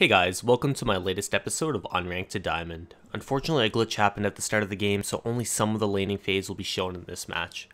Hey guys, welcome to my latest episode of Unranked to Diamond. Unfortunately, a glitch happened at the start of the game, so only some of the laning phase will be shown in this match.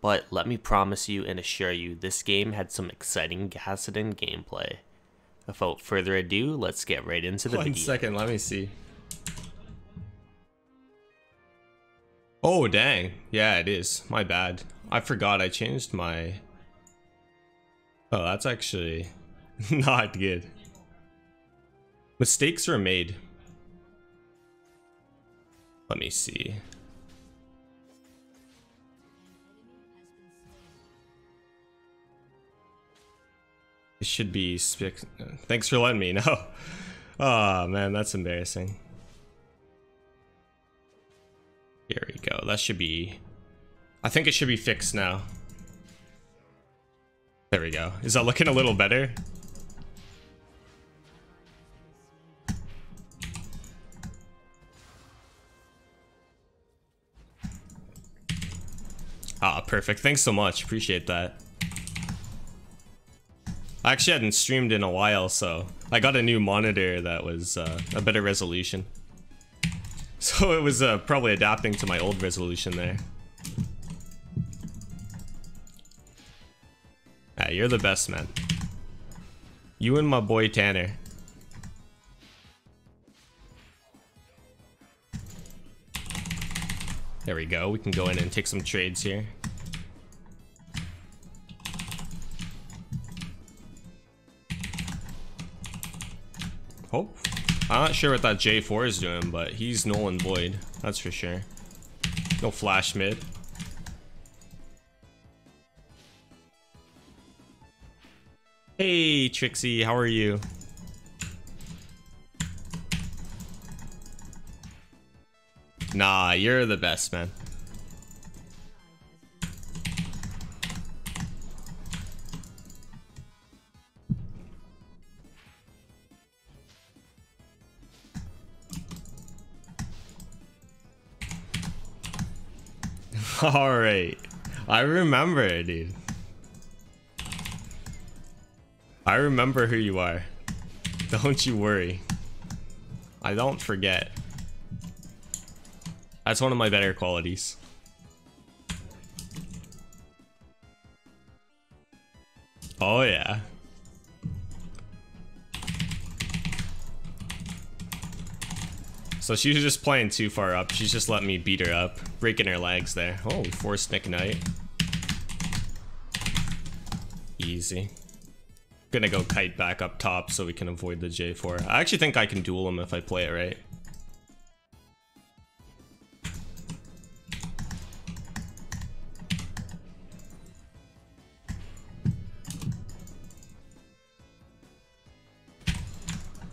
But let me promise you and assure you, this game had some exciting Kassadin gameplay. Without further ado, let's get right into the One video. second, let me see. Oh, dang. Yeah, it is. My bad. I forgot I changed my... Oh, that's actually not good. Mistakes are made. Let me see. It should be spic. Thanks for letting me know. Oh man, that's embarrassing. Here we go. That should be. I think it should be fixed now. There we go. Is that looking a little better? Perfect. Thanks so much. Appreciate that. I actually hadn't streamed in a while, so I got a new monitor that was uh, a better resolution. So it was uh, probably adapting to my old resolution there. Ah, you're the best, man. You and my boy Tanner. There we go. We can go in and take some trades here. I'm not sure what that J4 is doing, but he's null and void. That's for sure. No flash mid. Hey, Trixie, how are you? Nah, you're the best, man. Alright. I remember, it, dude. I remember who you are. Don't you worry. I don't forget. That's one of my better qualities. Oh yeah. So she was just playing too far up. She's just letting me beat her up, breaking her legs there. Oh, forced Nick Knight. Easy. Gonna go kite back up top so we can avoid the J4. I actually think I can duel him if I play it right.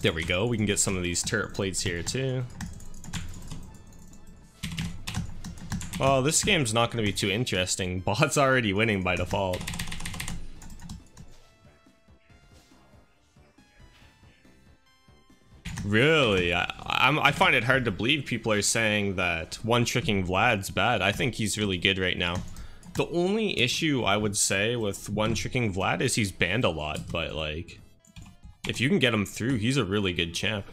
There we go. We can get some of these turret plates here too. Oh, this game's not going to be too interesting. Bot's already winning by default. Really? I, I'm, I find it hard to believe people are saying that one-tricking Vlad's bad. I think he's really good right now. The only issue I would say with one-tricking Vlad is he's banned a lot, but like... If you can get him through, he's a really good champ.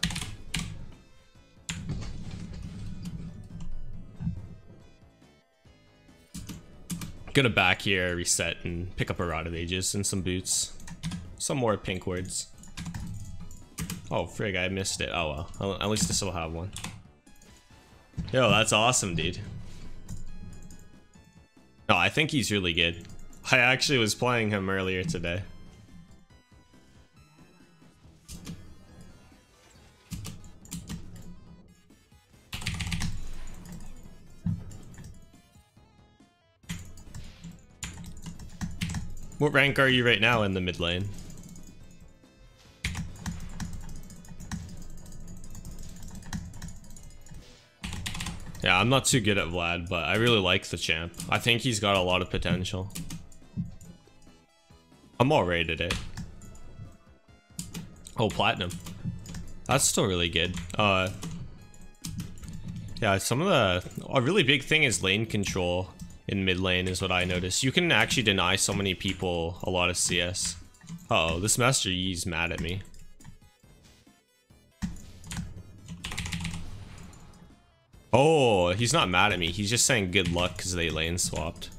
Gonna back here, reset, and pick up a Rod of Ages and some boots. Some more pink wards. Oh, frig, I missed it. Oh well, at least I still have one. Yo, that's awesome, dude. No, I think he's really good. I actually was playing him earlier today. What rank are you right now in the mid lane? Yeah, I'm not too good at Vlad, but I really like the champ. I think he's got a lot of potential. I'm all right at it. Oh, platinum. That's still really good. Uh, yeah, some of the... A really big thing is lane control in mid lane is what I noticed. You can actually deny so many people a lot of CS. Uh oh, this Master Yi's mad at me. Oh, he's not mad at me. He's just saying good luck because they lane swapped.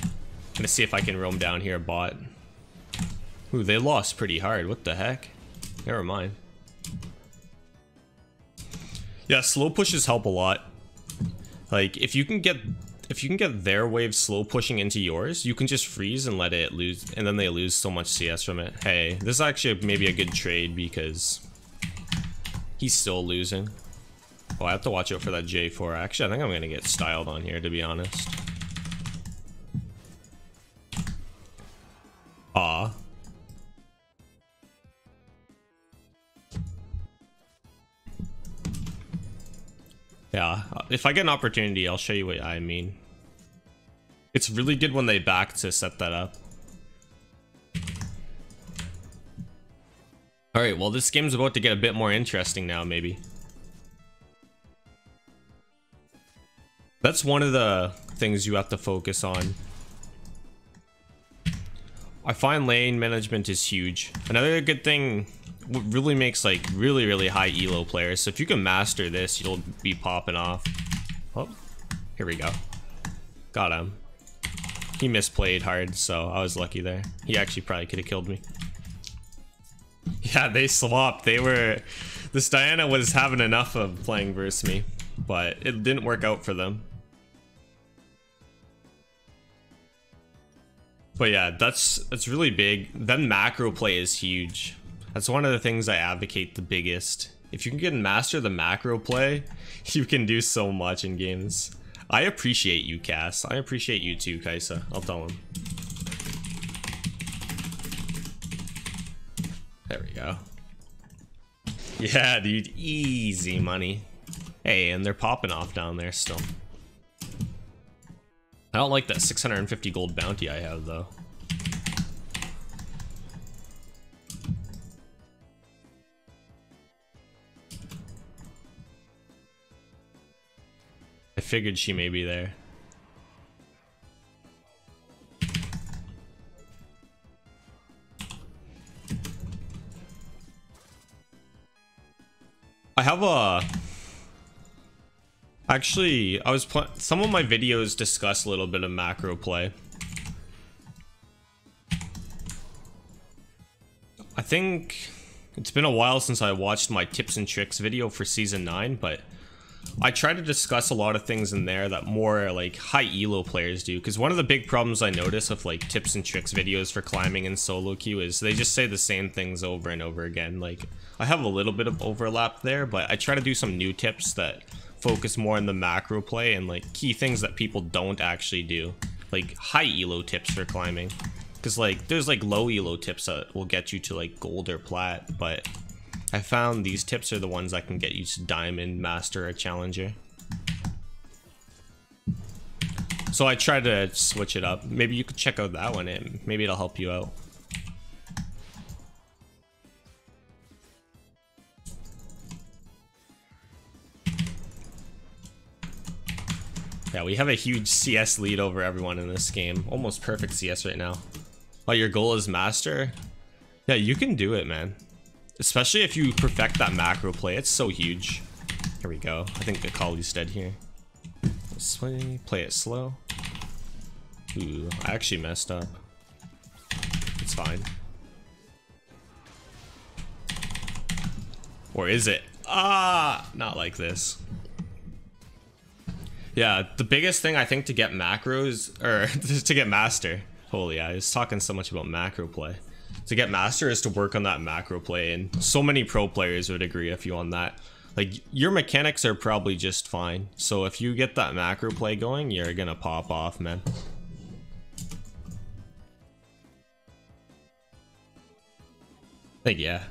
I'm gonna see if I can roam down here bot. Ooh, they lost pretty hard. What the heck? Never mind. Yeah, slow pushes help a lot. Like, if you can get if you can get their wave slow pushing into yours, you can just freeze and let it lose, and then they lose so much CS from it. Hey, this is actually maybe a good trade because he's still losing. Oh, I have to watch out for that J4. Actually, I think I'm going to get styled on here, to be honest. Yeah, uh, if I get an opportunity, I'll show you what I mean. It's really good when they back to set that up. Alright, well this game's about to get a bit more interesting now, maybe. That's one of the things you have to focus on. I find lane management is huge. Another good thing what really makes like really really high elo players. So if you can master this, you'll be popping off. Oh, here we go. Got him. He misplayed hard, so I was lucky there. He actually probably could have killed me. Yeah, they swapped. They were... This Diana was having enough of playing versus me, but it didn't work out for them. But yeah, that's that's really big. Then macro play is huge. That's one of the things I advocate the biggest. If you can get master the macro play, you can do so much in games. I appreciate you, Cass. I appreciate you too, Kaisa. I'll tell him. There we go. Yeah, dude. Easy money. Hey, and they're popping off down there still. I don't like that 650 gold bounty I have, though. I figured she may be there. I have a... Actually, I was playing. some of my videos discuss a little bit of macro play. I think it's been a while since I watched my tips and tricks video for season 9, but I try to discuss a lot of things in there that more like high elo players do because one of the big problems I notice with like tips and tricks videos for climbing in solo queue is they just say the same things over and over again like I have a little bit of overlap there but I try to do some new tips that focus more on the macro play and like key things that people don't actually do like high elo tips for climbing because like there's like low elo tips that will get you to like gold or plat but I found these tips are the ones that can get you to Diamond, Master, or Challenger. So I tried to switch it up. Maybe you could check out that one and maybe it'll help you out. Yeah, we have a huge CS lead over everyone in this game. Almost perfect CS right now. Oh, your goal is master? Yeah, you can do it, man. Especially if you perfect that macro play. It's so huge. Here we go. I think Akali's dead here. Sway, play it slow. Ooh, I actually messed up. It's fine. Or is it? Ah, not like this. Yeah, the biggest thing I think to get macros, or to get master. Holy, I was talking so much about macro play. To get master is to work on that macro play and so many pro players would agree with you on that. Like your mechanics are probably just fine so if you get that macro play going you're gonna pop off man. Like yeah.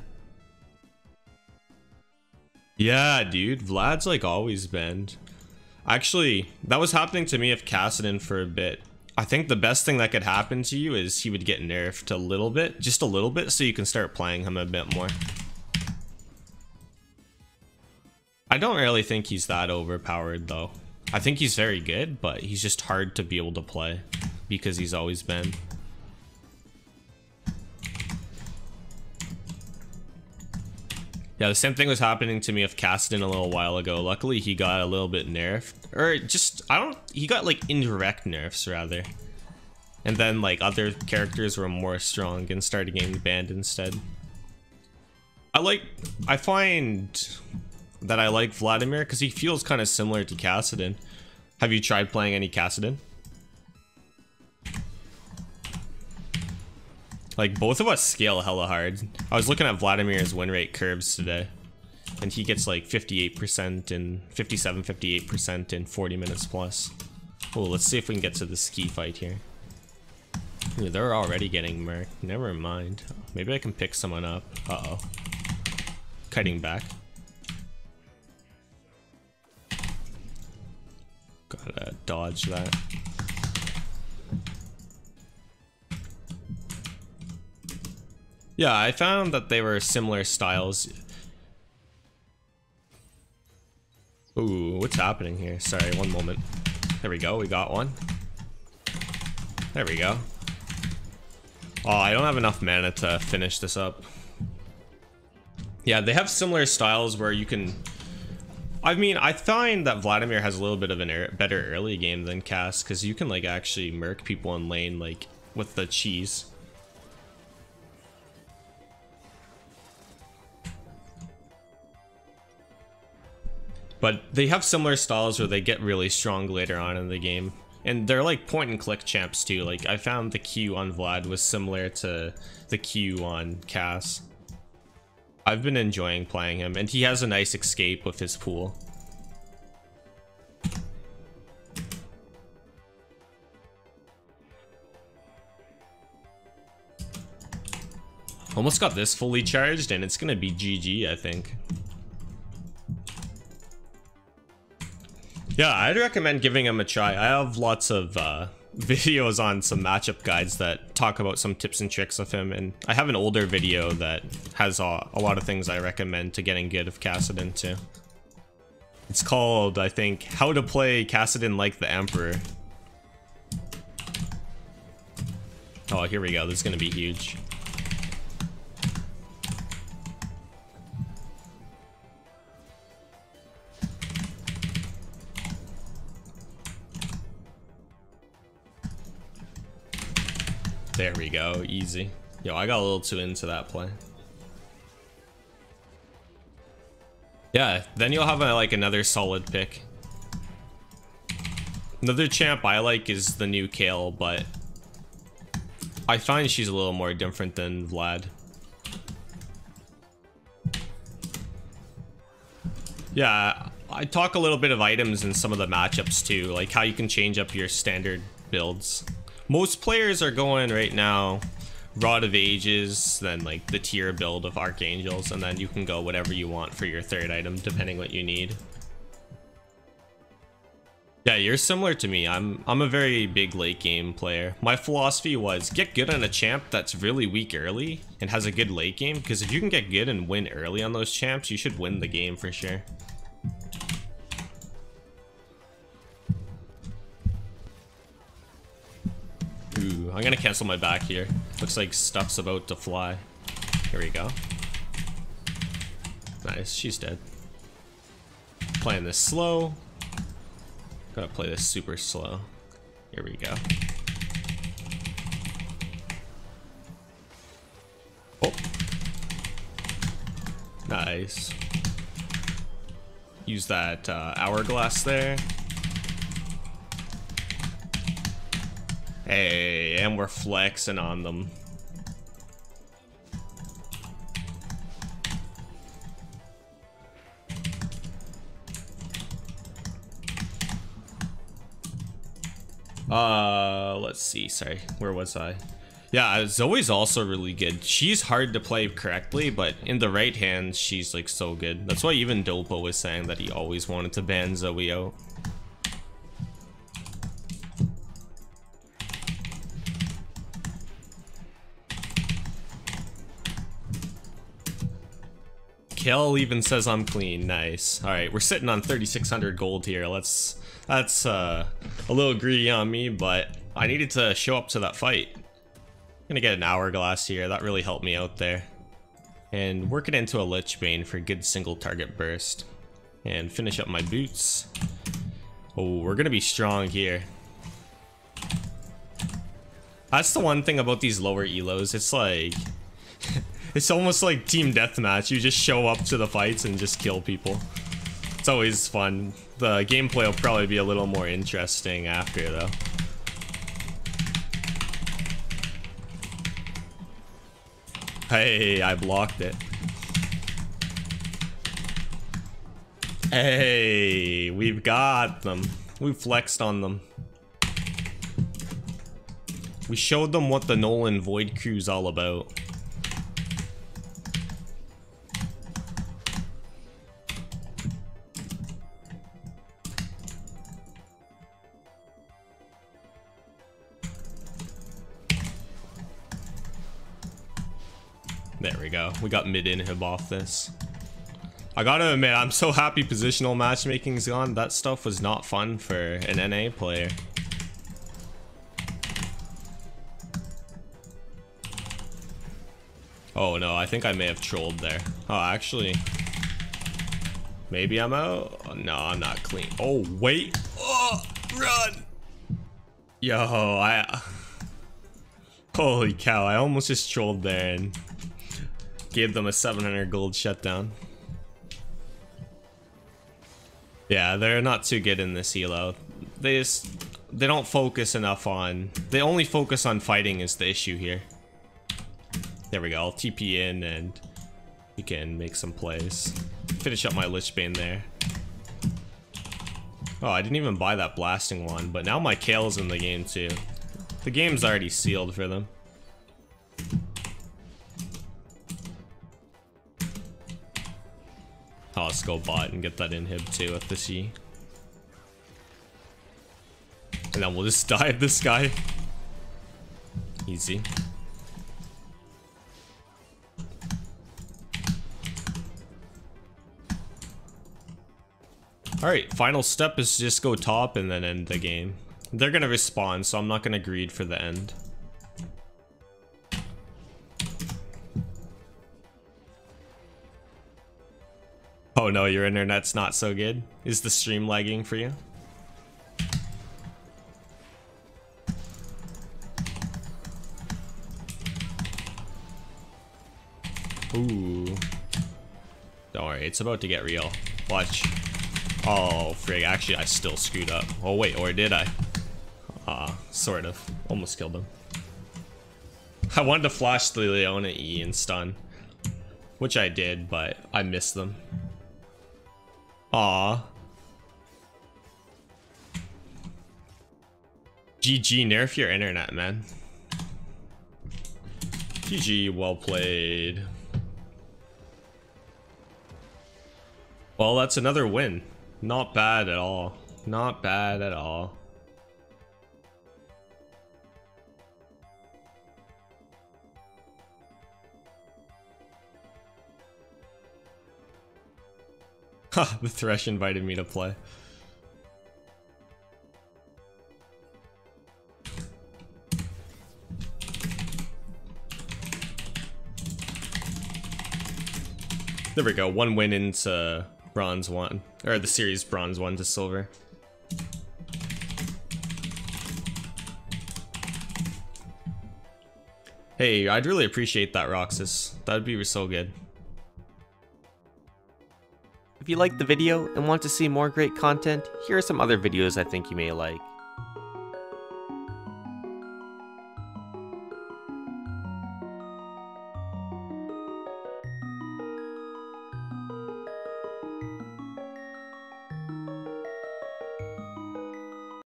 Yeah dude vlad's like always been actually that was happening to me with Kassadin for a bit I think the best thing that could happen to you is he would get nerfed a little bit, just a little bit, so you can start playing him a bit more. I don't really think he's that overpowered though. I think he's very good, but he's just hard to be able to play because he's always been. Yeah, the same thing was happening to me with Kassadin a little while ago. Luckily, he got a little bit nerfed. Or just, I don't, he got like indirect nerfs rather. And then like other characters were more strong and started getting banned instead. I like, I find that I like Vladimir because he feels kind of similar to Kassadin. Have you tried playing any Kassadin? Like, both of us scale hella hard. I was looking at Vladimir's win rate curves today. And he gets like 58% and 57, 58% in 40 minutes plus. Oh, let's see if we can get to the ski fight here. Ooh, they're already getting murked. Never mind. Maybe I can pick someone up. Uh-oh. Kiting back. Gotta dodge that. Yeah, I found that they were similar styles. Ooh, what's happening here? Sorry, one moment. There we go, we got one. There we go. Oh, I don't have enough mana to finish this up. Yeah, they have similar styles where you can... I mean, I find that Vladimir has a little bit of a better early game than Cass, because you can, like, actually murk people in lane, like, with the cheese. But they have similar styles where they get really strong later on in the game. And they're like point and click champs too. Like I found the Q on Vlad was similar to the Q on Cass. I've been enjoying playing him and he has a nice escape with his pool. Almost got this fully charged and it's gonna be GG I think. Yeah, I'd recommend giving him a try. I have lots of uh, videos on some matchup guides that talk about some tips and tricks of him, and I have an older video that has uh, a lot of things I recommend to getting good of Kassadin too. It's called, I think, How to Play Kassadin Like the Emperor. Oh, here we go. This is going to be huge. There we go, easy. Yo, I got a little too into that play. Yeah, then you'll have a, like another solid pick. Another champ I like is the new Kayle, but I find she's a little more different than Vlad. Yeah, I talk a little bit of items in some of the matchups too, like how you can change up your standard builds. Most players are going right now Rod of Ages, then like the Tear build of Archangels, and then you can go whatever you want for your third item, depending what you need. Yeah, you're similar to me. I'm I'm a very big late game player. My philosophy was get good on a champ that's really weak early and has a good late game, because if you can get good and win early on those champs, you should win the game for sure. Ooh, I'm gonna cancel my back here. Looks like stuff's about to fly. Here we go. Nice, she's dead. Playing this slow. Gotta play this super slow. Here we go. Oh. Nice. Use that uh, hourglass there. Hey, and we're flexing on them. Uh, let's see. Sorry, where was I? Yeah, Zoe's also really good. She's hard to play correctly, but in the right hands, she's like so good. That's why even Dopa was saying that he always wanted to ban Zoe out. Kel even says I'm clean. Nice. All right, we're sitting on 3,600 gold here. Let's. That's uh, a little greedy on me, but I needed to show up to that fight. I'm gonna get an hourglass here. That really helped me out there. And work it into a Lich Bane for a good single target burst. And finish up my boots. Oh, we're gonna be strong here. That's the one thing about these lower elos. It's like... it's almost like team deathmatch. You just show up to the fights and just kill people. It's always fun. The gameplay will probably be a little more interesting after, though. Hey, I blocked it. Hey, we've got them. We flexed on them. We showed them what the Nolan Void Crew's all about. There we go. We got mid inhib off this. I gotta admit, I'm so happy positional matchmaking's gone. That stuff was not fun for an NA player. Oh no, I think I may have trolled there. Oh, actually. Maybe I'm out? No, I'm not clean. Oh, wait. Oh, run. Yo, I... Holy cow, I almost just trolled there and gave them a 700 gold shutdown. Yeah, they're not too good in this elo. They just... They don't focus enough on... They only focus on fighting is the issue here. There we go. I'll TP in and we can make some plays. Finish up my Lich Bane there. Oh, I didn't even buy that Blasting Wand, but now my Kayle's in the game too. The game's already sealed for them. Let's go bot and get that inhib too at the C. And then we'll just dive this guy. Easy. Alright, final step is just go top and then end the game. They're gonna respawn, so I'm not gonna greed for the end. Oh no, your internet's not so good. Is the stream lagging for you? Ooh. Don't worry, it's about to get real. Watch. Oh, frig. Actually, I still screwed up. Oh, wait. Or did I? Ah, uh, sort of. Almost killed him. I wanted to flash the Leona E and stun. Which I did, but I missed them. Aw. GG, nerf your internet, man. GG, well played. Well, that's another win. Not bad at all. Not bad at all. Ha, the Thresh invited me to play. There we go, one win into bronze one, or the series bronze one to silver. Hey, I'd really appreciate that, Roxas. That'd be so good. If you liked the video and want to see more great content, here are some other videos I think you may like.